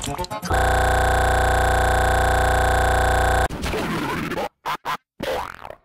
Club.